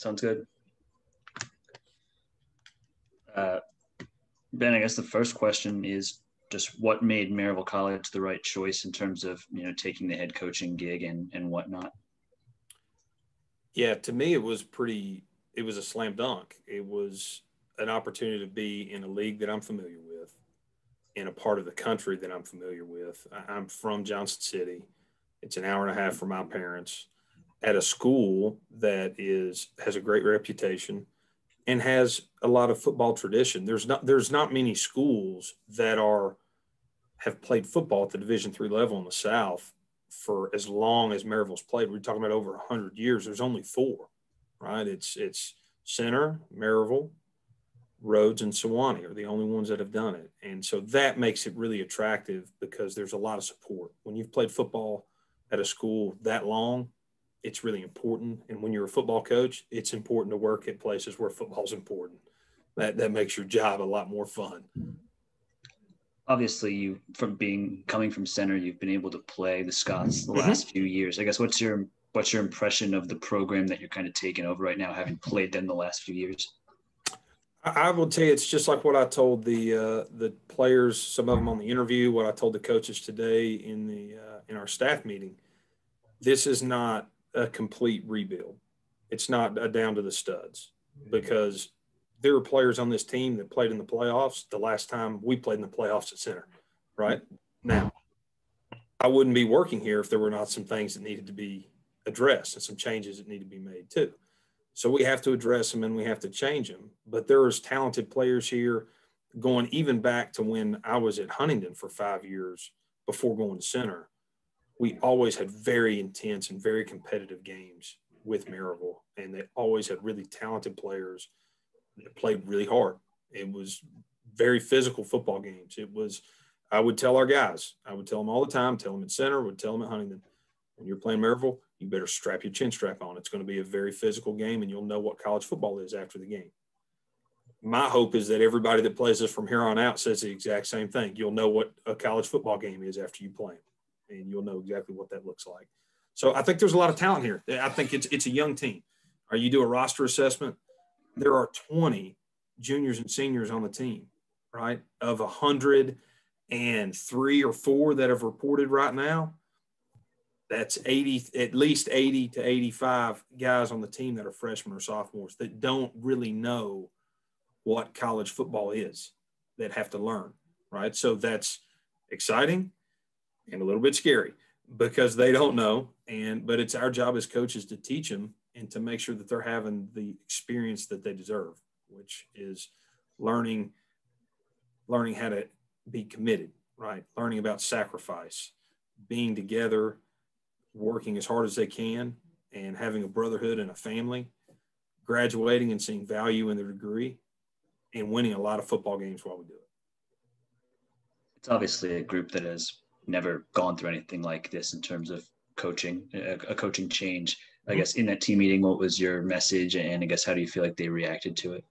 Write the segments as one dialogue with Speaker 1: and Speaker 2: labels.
Speaker 1: Sounds good. Uh, ben, I guess the first question is just what made Maryville College the right choice in terms of you know taking the head coaching gig and and whatnot.
Speaker 2: Yeah, to me it was pretty. It was a slam dunk. It was an opportunity to be in a league that I'm familiar with, in a part of the country that I'm familiar with. I'm from Johnson City. It's an hour and a half from my parents at a school that is has a great reputation and has a lot of football tradition. There's not there's not many schools that are have played football at the Division three level in the South for as long as Maryville's played. We're talking about over hundred years. There's only four, right? It's it's Centre, Maryville, Rhodes, and Sewanee are the only ones that have done it, and so that makes it really attractive because there's a lot of support when you've played football at a school that long it's really important. And when you're a football coach, it's important to work at places where football's important. That that makes your job a lot more fun.
Speaker 1: Obviously, you from being coming from Centre, you've been able to play the Scots the mm-hmm. last few years. I guess what's your what's your impression of the program that you're kind of taking over right now, having played them the last few years?
Speaker 2: I will tell you, it's just like what I told the uh, the players, some of them on the interview, what I told the coaches today in the uh, in our staff meeting. This is not a complete rebuild. It's not a down to the studs because there are players on this team that played in the playoffs the last time we played in the playoffs at Centre, right? Now, I wouldn't be working here if there were not some things that needed to be addressed and some changes that need to be made too. So we have to address them and we have to change them. But there is talented players here going even back to when I was at Huntington for five years before going to Centre we always had very intense and very competitive games with Maryville, and they always had really talented players that played really hard. It was very physical football games. It was, I would tell our guys, I would tell them all the time, tell them at Centre, would tell them at Huntington, when you're playing Maryville, you better strap your chin strap on. It's going to be a very physical game, and you'll know what college football is after the game. My hope is that everybody that plays us from here on out says the exact same thing. You'll know what a college football game is after you play them and you'll know exactly what that looks like. So I think there's a lot of talent here. I think it's it's a young team. You do a roster assessment, there are 20 juniors and seniors on the team, right? Of a hundred and three or four that have reported right now, that's 80 at least 80 to 85 guys on the team that are freshmen or sophomores that don't really know what college football is that have to learn right so that's exciting and a little bit scary because they don't know. And but it's our job as coaches to teach them and to make sure that they're having the experience that they deserve, which is learning learning how to be committed, right? Learning about sacrifice, being together, working as hard as they can, and having a brotherhood and a family, graduating and seeing value in their degree, and winning a lot of football games while we do it.
Speaker 1: It's obviously a group that has never gone through anything like this in terms of coaching, a, a coaching change. I mm-hmm. guess in that team meeting, what was your message, and I guess how do you feel like they reacted to it?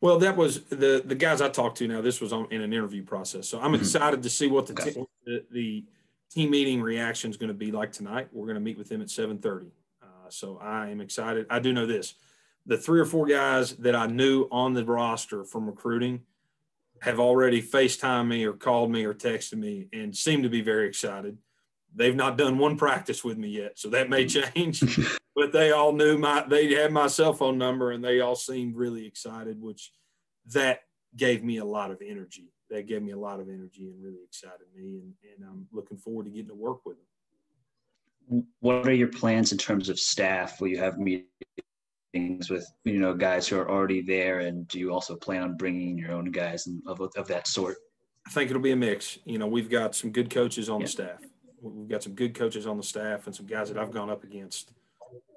Speaker 2: Well, that was the the guys I talked to. Now this was on in an interview process, so I'm mm-hmm. excited to see what the, okay. the, the team meeting reaction is going to be like tonight. We're going to meet with them at 7:30. Uh, so I am excited. I do know this: the three or four guys that I knew on the roster from recruiting have already FaceTime me or called me or texted me and seem to be very excited. They've not done one practice with me yet, so that may mm-hmm. change. but they all knew my they had my cell phone number and they all seemed really excited, which that gave me a lot of energy. That gave me a lot of energy and really excited me. And, and I'm looking forward to getting to work with them.
Speaker 1: What are your plans in terms of staff? Will you have meetings things with you know guys who are already there, and do you also plan on bringing your own guys of of that sort?
Speaker 2: I think it'll be a mix. You know, we've got some good coaches on yeah. the staff. We've got some good coaches on the staff, and some guys that I've gone up against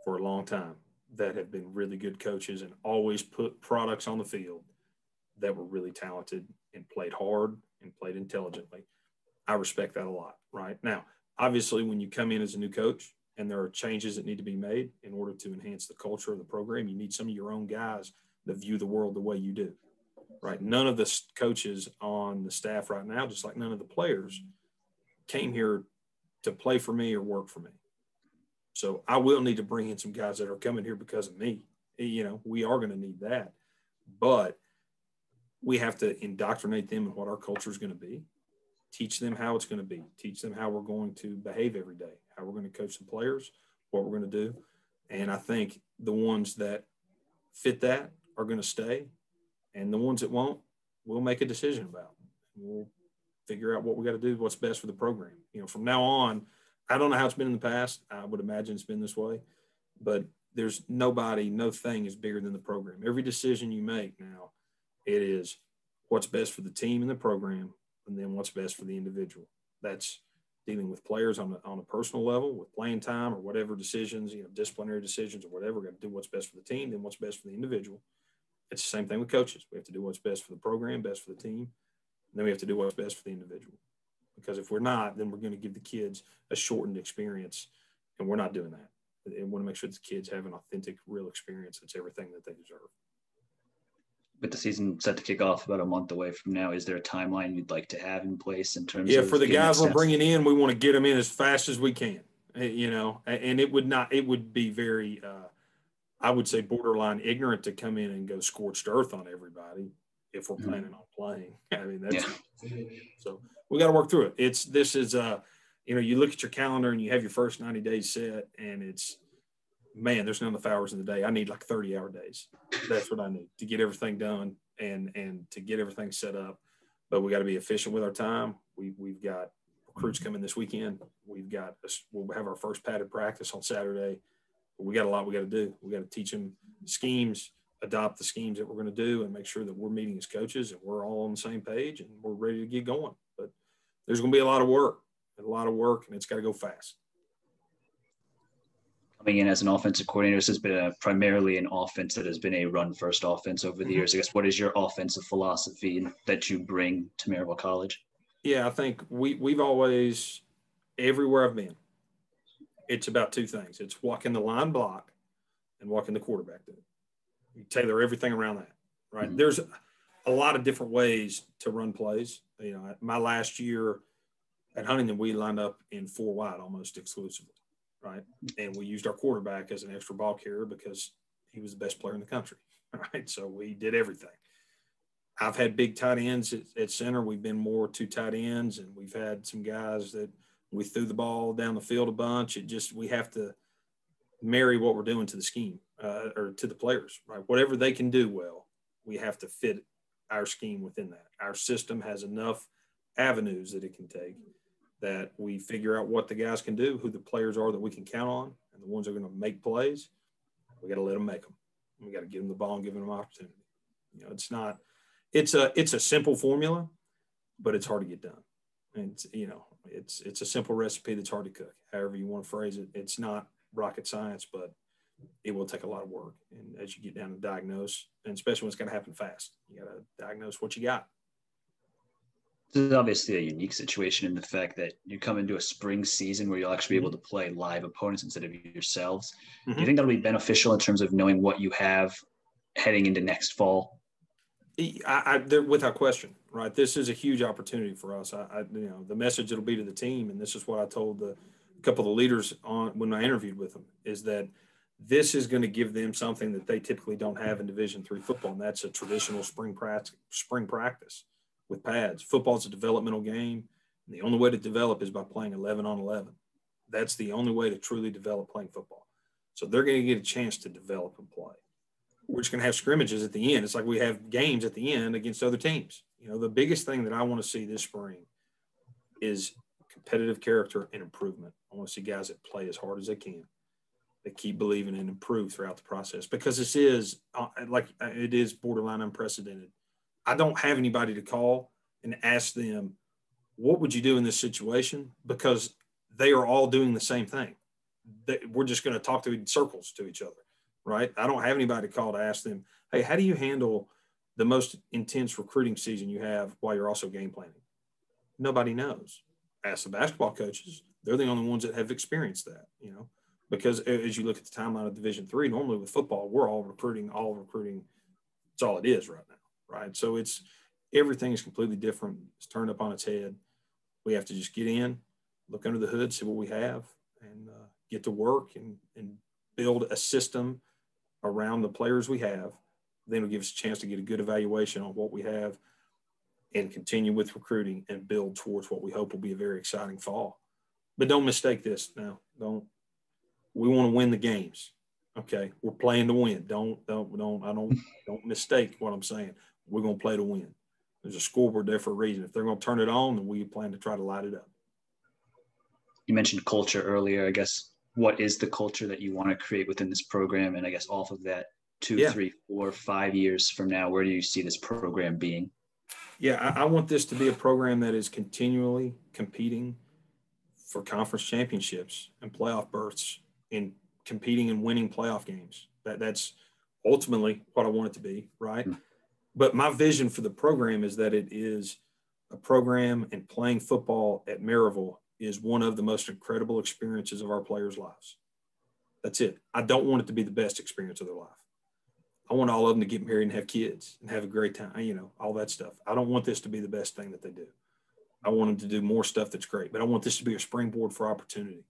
Speaker 2: for a long time that have been really good coaches and always put products on the field that were really talented and played hard and played intelligently. I respect that a lot. Right now, obviously, when you come in as a new coach, and there are changes that need to be made in order to enhance the culture of the program. You need some of your own guys that view the world the way you do, right? None of the coaches on the staff right now, just like none of the players, came here to play for me or work for me. So I will need to bring in some guys that are coming here because of me eh, You know, we are going to need that, but we have to indoctrinate them in what our culture is going to be, teach them how it's going to be, teach them how we're going to behave every day, how we're going to coach the players, what we're going to do. And I think the ones that fit that are going to stay, and the ones that won't, we'll make a decision about. We'll figure out what we got to do, what's best for the program. You know, from now on, I don't know how it's been in the past. I would imagine it's been this way, but there's nobody, no thing is bigger than the program. Every decision you make now, it is what's best for the team and the program, and then what's best for the individual. That's dealing with players on a, on a personal level with playing time or whatever decisions, you know, disciplinary decisions or whatever. Going to do what's best for the team, then what's best for the individual. It's the same thing with coaches. We have to do what's best for the program, best for the team. Then we have to do what's best for the individual. Because if we're not, then we're going to give the kids a shortened experience, and we're not doing that. And want to make sure the kids have an authentic, real experience that's everything that they deserve.
Speaker 1: With the season set to kick off about a month away from now, is there a timeline you'd like to have in place in terms
Speaker 2: yeah? For the guys we're bringing in, we want to get them in as fast as we can. Eh, you know, and it would not, it would be very, uh, I would say, borderline ignorant to come in and go scorched earth on everybody if we're mm-hmm. planning on playing. I mean, that's yeah. so we got to work through it. It's this is uh, you know, you look at your calendar and you have your first 90 days set, and it's man, there's not enough hours in the day. I need like 30 hour days. That's what I need to get everything done and and to get everything set up. But we got to be efficient with our time. We we've got recruits coming this weekend. We've got we'll have our first padded practice on Saturday. We got a lot we got to do. We got to teach them schemes, adopt the schemes that we're going to do and make sure that we're meeting as coaches and we're all on the same page and we're ready to get going. But there's going to be a lot of work, a lot of work, and it's got to go fast.
Speaker 1: Coming in as an offensive coordinator, this has been a, primarily an offense that has been a run first offense over the mm-hmm. years. I guess what is your offensive philosophy that you bring to Maryville College?
Speaker 2: Yeah, I think we we've always everywhere I've been, it's about two things. It's walking the line block and walking the quarterback do you tailor everything around that, right? Mm-hmm. There's a lot of different ways to run plays. You know, my last year at Huntington, we lined up in four wide almost exclusively, right? And we used our quarterback as an extra ball carrier because he was the best player in the country, right? So we did everything. I've had big tight ends at, at Centre. We've been more two tight ends, and we've had some guys that we threw the ball down the field a bunch. It just we have to marry what we're doing to the scheme uh, or to the players, right? Whatever they can do well, we have to fit our scheme within that. Our system has enough avenues that it can take that we figure out what the guys can do, who the players are that we can count on, and the ones that are going to make plays. We got to let them make them. We got to give them the ball and give them an opportunity. You know, it's not. It's a it's a simple formula, but it's hard to get done. And you know, it's it's a simple recipe that's hard to cook. However you want to phrase it, it's not rocket science, but it will take a lot of work. And as you get down to diagnose, and especially when it's going to happen fast, you got to diagnose what you got.
Speaker 1: This is obviously a unique situation in the fact that you come into a spring season where you'll actually be able to play live opponents instead of yourselves. Mm-hmm. Do you think that'll be beneficial in terms of knowing what you have heading into next fall?
Speaker 2: I, I without question, right? This is a huge opportunity for us. I, I, you know, the message it'll be to the team, and this is what I told the couple of the leaders on when I interviewed with them, is that this is going to give them something that they typically don't have in Division three football, and that's a traditional spring practice. Spring practice with pads. Football is a developmental game, and the only way to develop is by playing 11 on 11. That's the only way to truly develop playing football. So they're going to get a chance to develop and play. We're just going to have scrimmages at the end. It's like we have games at the end against other teams. You know, the biggest thing that I want to see this spring is competitive character and improvement. I want to see guys that play as hard as they can that keep believing and improve throughout the process because this is uh, like uh, it is borderline unprecedented. I don't have anybody to call and ask them, what would you do in this situation? Because they are all doing the same thing. They, we're just going to talk to circles to each other, right? I don't have anybody to call to ask them, hey, how do you handle the most intense recruiting season you have while you're also game planning? Nobody knows. Ask the basketball coaches. They're the only ones that have experienced that, you know because as you look at the timeline of Division three, normally with football, we're all recruiting, all recruiting. It's all it is right now, right? So it's everything is completely different. It's turned up on its head. We have to just get in, look under the hood, see what we have, and uh, get to work and, and build a system around the players we have. Then it'll give us a chance to get a good evaluation on what we have and continue with recruiting and build towards what we hope will be a very exciting fall. But don't mistake this now. Don't we want to win the games. Okay. We're playing to win. Don't don't don't I don't don't mistake what I'm saying. We're gonna play to win. There's a scoreboard there for a reason. If they're gonna turn it on, then we plan to try to light it up.
Speaker 1: You mentioned culture earlier. I guess what is the culture that you want to create within this program? And I guess off of that, two, yeah. three, four, five years from now, where do you see this program being?
Speaker 2: Yeah, I, I want this to be a program that is continually competing for conference championships and playoff berths and competing and winning playoff games. That that's ultimately what I want it to be, right? Mm-hmm. But my vision for the program is that it is a program and playing football at Maryville is one of the most incredible experiences of our players' lives. That's it. I don't want it to be the best experience of their life. I want all of them to get married and have kids and have a great time, you know, all that stuff. I don't want this to be the best thing that they do. I want them to do more stuff that's great, but I want this to be a springboard for opportunity.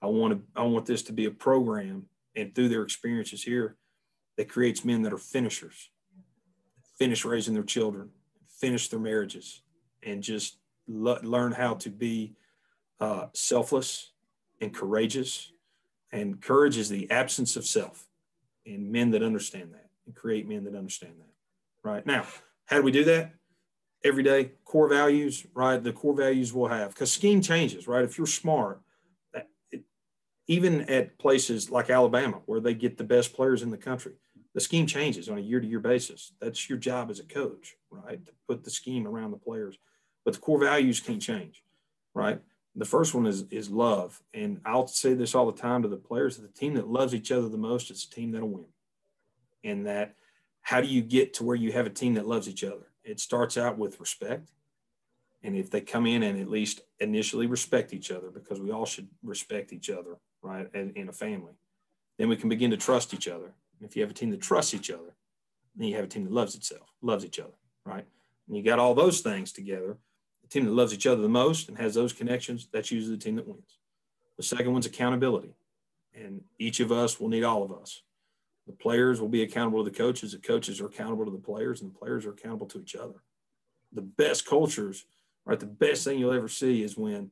Speaker 2: I want to I want this to be a program and through their experiences here that creates men that are finishers, finish raising their children, finish their marriages, and just le- learn how to be uh, selfless and courageous. And courage is the absence of self, and men that understand that and create men that understand that. Right now, how do we do that? Every day, core values, right? The core values we'll have because scheme changes, right? If you're smart, even at places like Alabama, where they get the best players in the country, the scheme changes on a year to year basis. That's your job as a coach, right? To put the scheme around the players. But the core values can't change, right? The first one is, is love. And I'll say this all the time to the players the team that loves each other the most is a team that'll win. And that, how do you get to where you have a team that loves each other? It starts out with respect. And if they come in and at least initially respect each other, because we all should respect each other right, And in a family. Then we can begin to trust each other. And if you have a team that trusts each other, then you have a team that loves itself, loves each other, right? And you got all those things together. The team that loves each other the most and has those connections, that's usually the team that wins. The second one's accountability. And each of us will need all of us. The players will be accountable to the coaches. The coaches are accountable to the players, and the players are accountable to each other. The best cultures, right? The best thing you'll ever see is when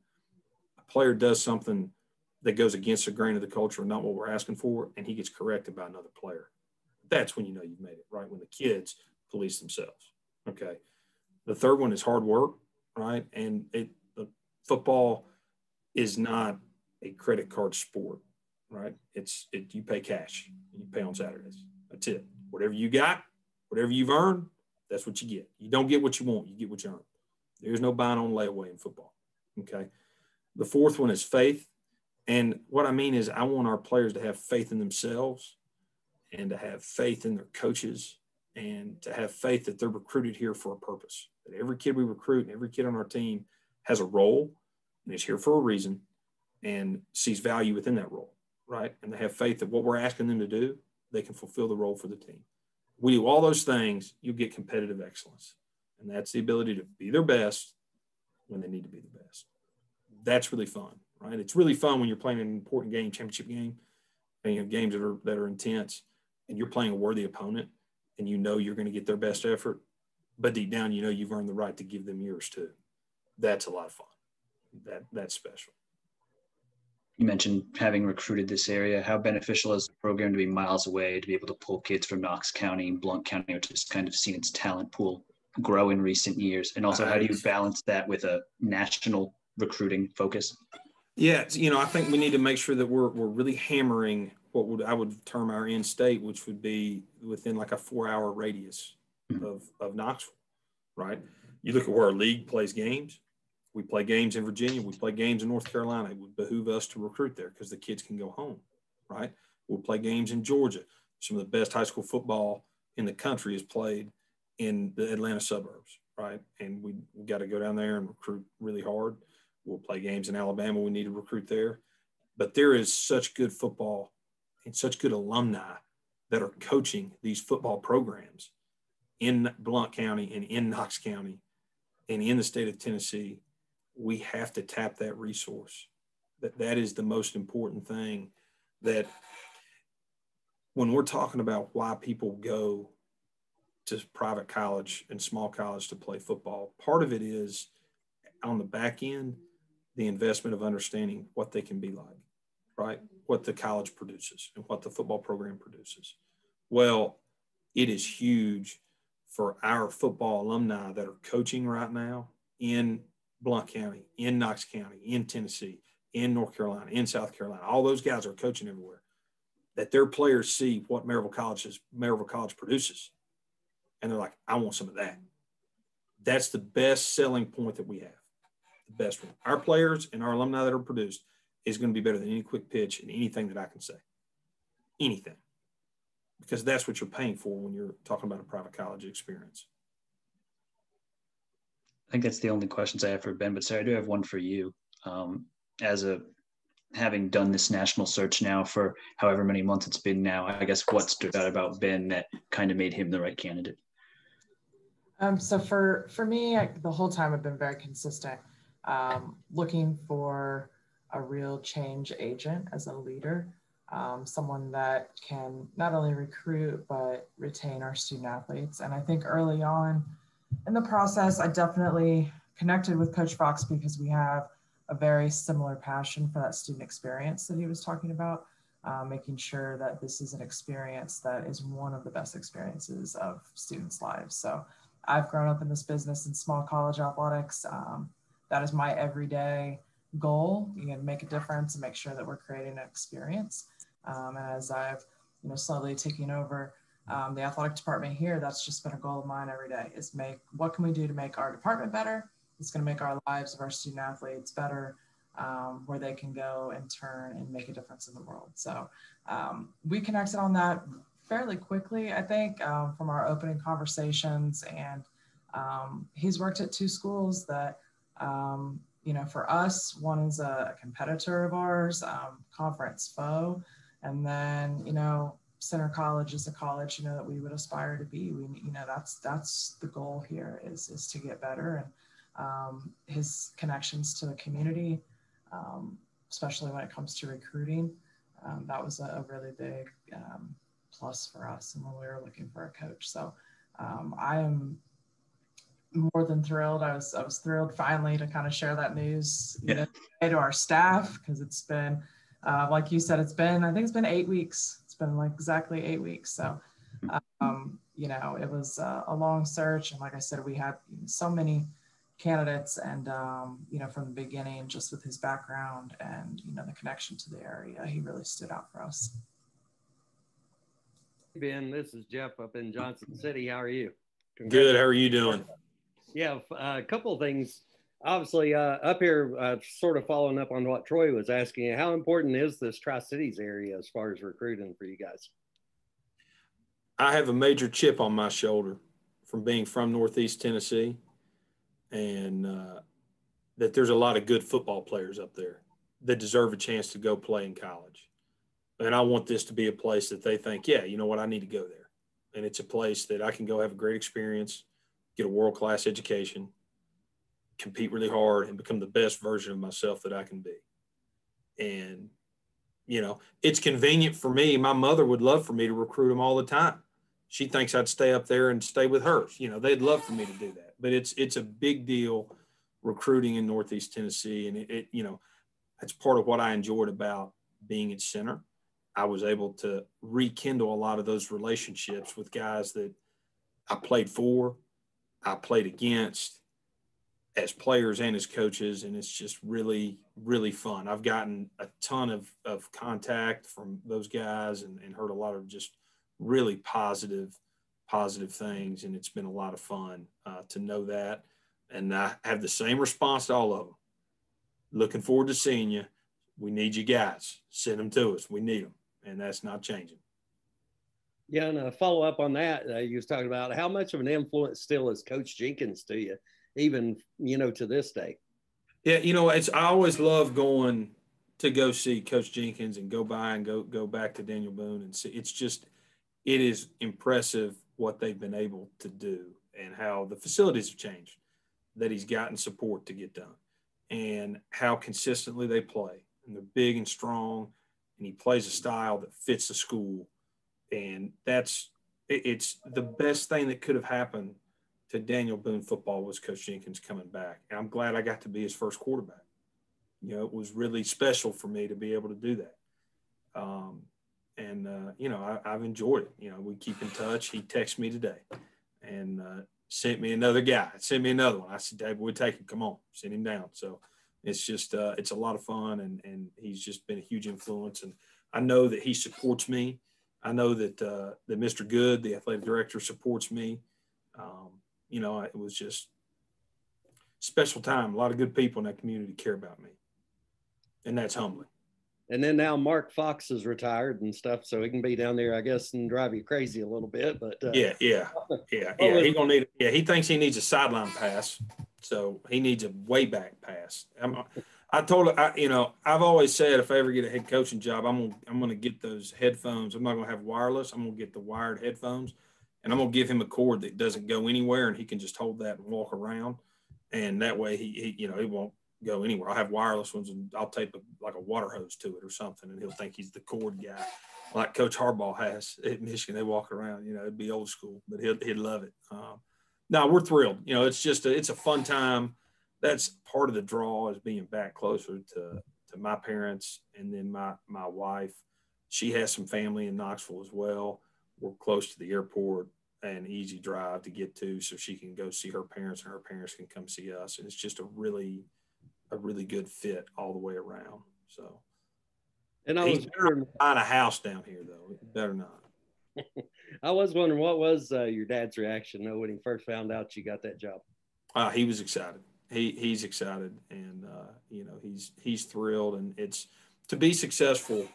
Speaker 2: a player does something that goes against the grain of the culture and not what we're asking for, and he gets corrected by another player. That's when you know you've made it, right? When the kids police themselves. Okay. The third one is hard work, right? And it the football is not a credit card sport, right? It's it you pay cash. You pay on Saturdays. That's it. Whatever you got, whatever you've earned, that's what you get. You don't get what you want, you get what you earn. There's no buying on layaway in football. Okay. The fourth one is faith. And what I mean is, I want our players to have faith in themselves and to have faith in their coaches and to have faith that they're recruited here for a purpose. That every kid we recruit and every kid on our team has a role and is here for a reason and sees value within that role, right? And they have faith that what we're asking them to do, they can fulfill the role for the team. We do all those things, you get competitive excellence. And that's the ability to be their best when they need to be the best. That's really fun right? It's really fun when you're playing an important game, championship game, and you have games that are that are intense, and you're playing a worthy opponent, and you know you're going to get their best effort, but deep down you know you've earned the right to give them yours too. That's a lot of fun. That that's special.
Speaker 1: You mentioned having recruited this area. How beneficial is the program to be miles away to be able to pull kids from Knox County and Blount County, which has kind of seen its talent pool grow in recent years? And also, how do you balance that with a national recruiting focus?
Speaker 2: Yeah, you know, I think we need to make sure that we're we're really hammering what would I would term our end state, which would be within like a four hour radius mm-hmm. of of Knoxville, right? You look at where our league plays games. We play games in Virginia. We play games in North Carolina. It would behoove us to recruit there because the kids can go home, right? We'll play games in Georgia. Some of the best high school football in the country is played in the Atlanta suburbs, right? And we, we got to go down there and recruit really hard. We'll play games in Alabama. We need to recruit there. But there is such good football and such good alumni that are coaching these football programs in Blount County and in Knox County and in the state of Tennessee. We have to tap that resource. That that is the most important thing that when we're talking about why people go to private college and small college to play football, part of it is on the back end, the investment of understanding what they can be like, right? What the college produces and what the football program produces. Well, it is huge for our football alumni that are coaching right now in Blount County, in Knox County, in Tennessee, in North Carolina, in South Carolina. All those guys are coaching everywhere. That their players see what Maryville College is, Maryville College produces, and they're like, "I want some of that." That's the best selling point that we have, the best one. Our players and our alumni that are produced is going to be better than any quick pitch and anything that I can say, anything, because that's what you're paying for when you're talking about a private college experience.
Speaker 1: I think that's the only questions I have for Ben, but Sarah, I do have one for you. Um, as a having done this national search now for however many months it's been now, I guess what stood out about Ben that kind of made him the right candidate?
Speaker 3: Um, so for for me, I, the whole time I've been very consistent, um, looking for a real change agent as a leader, um, someone that can not only recruit but retain our student athletes. And I think early on in the process, I definitely connected with Coach Fox because we have a very similar passion for that student experience that he was talking about, uh, making sure that this is an experience that is one of the best experiences of students' lives. So I've grown up in this business in small college athletics. Um, that is my everyday goal. You know, make a difference and make sure that we're creating an experience. Um, and as I've, you know, slowly taking over um, the athletic department here, that's just been a goal of mine every day is make, what can we do to make our department better? It's going to make our lives of our student athletes better, um, where they can go and turn and make a difference in the world. So um, we connected on that fairly quickly, I think, um, from our opening conversations. And um, he's worked at two schools that, um, you know, for us, one is a competitor of ours, um, conference foe. And then, you know, Centre College is a college, you know, that we would aspire to be. We, you know, that's that's the goal here is is to get better. And um, his connections to the community, um, especially when it comes to recruiting. Um, that was a, a really big um, plus for us and when we were looking for a coach. So um, I am more than thrilled. I was I was thrilled finally to kind of share that news yeah. know, to our staff because it's been uh, like you said, it's been I think it's been eight weeks. It's been like exactly eight weeks. So um, you know it was uh, a long search, and like I said, we had so many candidates and um, you know from the beginning just with his background and you know the connection to the area he really stood out for us
Speaker 4: ben this is jeff up in johnson city how are you
Speaker 2: good how are you doing
Speaker 4: yeah uh, a couple of things obviously uh, up here uh, sort of following up on what troy was asking how important is this tri-cities area as far as recruiting for you guys
Speaker 2: i have a major chip on my shoulder from being from northeast tennessee and uh, that there's a lot of good football players up there that deserve a chance to go play in college. And I want this to be a place that they think, yeah, you know what, I need to go there. And it's a place that I can go have a great experience, get a world class education, compete really hard, and become the best version of myself that I can be. And, you know, it's convenient for me. My mother would love for me to recruit them all the time. She thinks I'd stay up there and stay with her. You know, they'd love for me to do that but it's it's a big deal recruiting in Northeast Tennessee, and it, it you know that's part of what I enjoyed about being at Centre. I was able to rekindle a lot of those relationships with guys that I played for, I played against as players and as coaches. And it's just really, really fun. I've gotten a ton of, of contact from those guys and, and heard a lot of just really positive positive things, and it's been a lot of fun uh, to know that. And I have the same response to all of them. Looking forward to seeing you. We need you guys. Send them to us. We need them, and that's not changing.
Speaker 4: Yeah, and a follow up on that, uh, you was talking about how much of an influence still is Coach Jenkins to you, even you know to this day.
Speaker 2: Yeah, you know, it's I always love going to go see Coach Jenkins and go by and go go back to Daniel Boone and see. It's just it is impressive what they've been able to do and how the facilities have changed that he's gotten support to get done and how consistently they play and they're big and strong and he plays a style that fits the school and that's it's the best thing that could have happened to Daniel Boone football was Coach Jenkins coming back. And I'm glad I got to be his first quarterback. You know, it was really special for me to be able to do that. Um, and, uh, you know, I, have enjoyed it. You know, we keep in touch. He texted me today and uh, sent me another guy, sent me another one. I said, Dave, we'll take him. Come on, send him down. So it's just, uh, it's a lot of fun. And, and he's just been a huge influence. And I know that he supports me. I know that, uh, that Mr. Good, the athletic director, supports me. Um, you know, it was just special time. A lot of good people in that community care about me, and that's humbling.
Speaker 4: And then now Mark Fox is retired and stuff, so he can be down there, I guess, and drive you crazy a little bit. But uh,
Speaker 2: yeah, yeah, yeah, yeah. He gonna need. Yeah, he thinks he needs a sideline pass, so he needs a way back pass. I'm, I told him, I, you know, I've always said if I ever get a head coaching job, I'm gonna I'm gonna get those headphones. I'm not gonna have wireless. I'm gonna get the wired headphones and I'm gonna give him a cord that doesn't go anywhere, and he can just hold that and walk around, and that way he, he you know he won't go anywhere. I'll have wireless ones, and I'll tape a, like a water hose to it or something, and he'll think he's the cord guy, like Coach Harbaugh has at Michigan. They walk around, you know, it'd be old school, but he'd he'd love it. Um, we're thrilled. You know, it's just a, it's a fun time. That's part of the draw is being back closer to to my parents, and then my my wife. She has some family in Knoxville as well. We're close to the airport and easy drive to get to so she can go see her parents and her parents can come see us. And it's just a really a really good fit all the way around. So and i was wondering find a house down here though. Better not.
Speaker 4: I was wondering what was uh, your dad's reaction though when he first found out you got that job?
Speaker 2: Uh, he was excited he he's excited and uh, you know he's he's thrilled and it's to be successful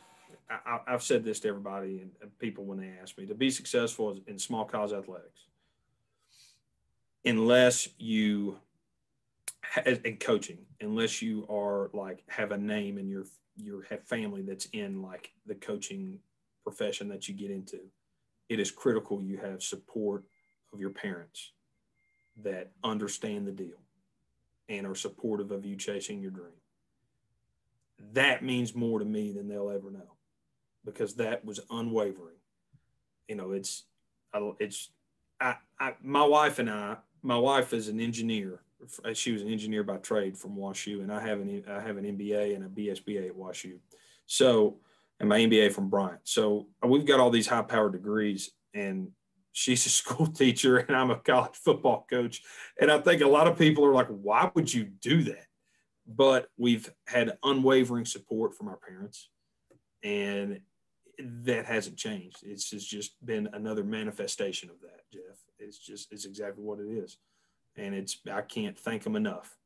Speaker 2: I, have said this to everybody and people when they ask me to be successful in small college athletics, unless you in coaching, unless you are like have a name in your your family that's in like the coaching profession that you get into, it is critical you have support of your parents that understand the deal and are supportive of you chasing your dream. That means more to me than they'll ever know because that was unwavering. You know, it's, it's, I, I, my wife and I, my wife is an engineer. She was an engineer by trade from WashU, and I have an I have an MBA and a BSBA at WashU. So, and my MBA from Bryant. So we've got all these high powered degrees, and she's a school teacher, and I'm a college football coach. And I think a lot of people are like, "Why would you do that?" But we've had unwavering support from our parents, and that hasn't changed. It's just, just been another manifestation of that, Jeff. It's just it's exactly what it is, and it's I can't thank them enough.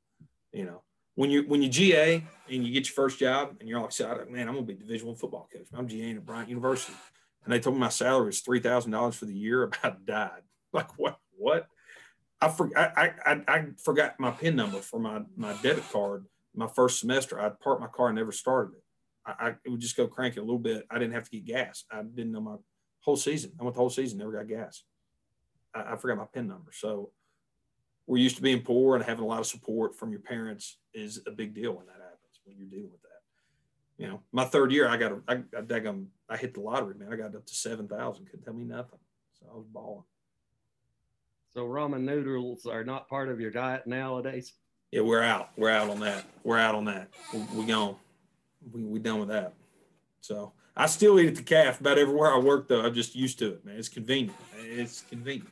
Speaker 2: You know, when you when you GA and you get your first job and you're all excited, man, I'm gonna be Division One football coach. I'm GA at Bryant University, and they told me my salary was three thousand dollars for the year. About died. Like what? What? I forgot. I, I I forgot my pin number for my my debit card. My first semester, I'd parked my car and never started it. I, I would just go crank it a little bit. I didn't have to get gas. I didn't know my whole season. I went the whole season, never got gas. I, I forgot my pin number. So we're used to being poor and having a lot of support from your parents is a big deal when that happens, when you're dealing with that. You know, my third year, I got a, I, I, I hit the lottery, man. I got up to 7,000. Couldn't tell me nothing. So I was balling.
Speaker 4: So ramen noodles are not part of your diet nowadays?
Speaker 2: Yeah, we're out. We're out on that. We're out on that. We, we gone we we done with that. So I still eat at the calf about everywhere I work though. I'm just used to it, man. It's convenient. It's convenient.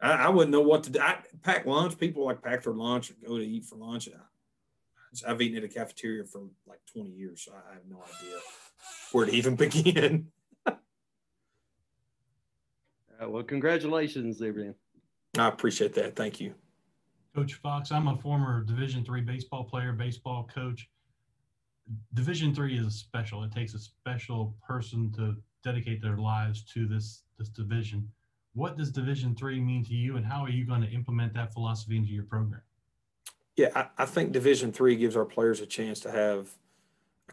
Speaker 2: I, I wouldn't know what to do. I pack lunch. People like pack their lunch or go to eat for lunch. I, I've eaten at a cafeteria for like 20 years, so I have no idea where to even begin.
Speaker 4: uh, well, congratulations, Abraham.
Speaker 2: I appreciate that. Thank you.
Speaker 5: Coach Fox, I'm a former Division three baseball player, baseball coach. Division three is special. It takes a special person to dedicate their lives to this this division. What does Division three mean to you, and how are you going to implement that philosophy into your program?
Speaker 2: Yeah, I, I think Division three gives our players a chance to have a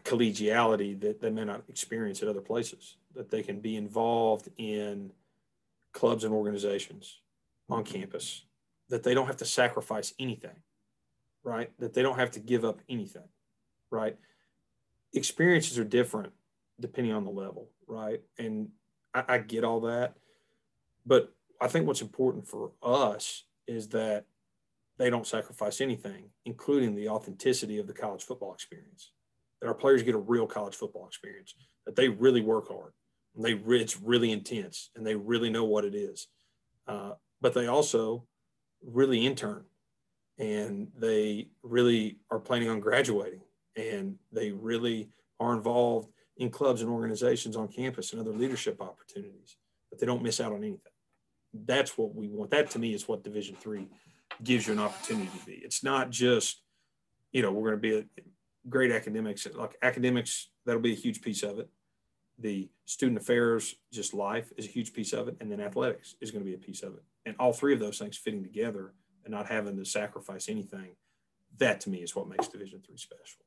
Speaker 2: collegiality that they may not experience at other places. That they can be involved in clubs and organizations on mm-hmm. campus. That they don't have to sacrifice anything, right? That they don't have to give up anything, right? experiences are different depending on the level, right? And I, I get all that, but I think what's important for us is that they don't sacrifice anything, including the authenticity of the college football experience. That our players get a real college football experience. That they really work hard. And they it's really intense, and they really know what it is. Uh, but they also really intern, and they really are planning on graduating, and they really are involved in clubs and organizations on campus and other leadership opportunities. But they don't miss out on anything. That's what we want. That to me is what Division three gives you an opportunity to be. It's not just, you know, we're going to be a great academics. Like academics, that'll be a huge piece of it. The student affairs, just life, is a huge piece of it, and then athletics is going to be a piece of it. And all three of those things fitting together and not having to sacrifice anything. That to me is what makes Division three special.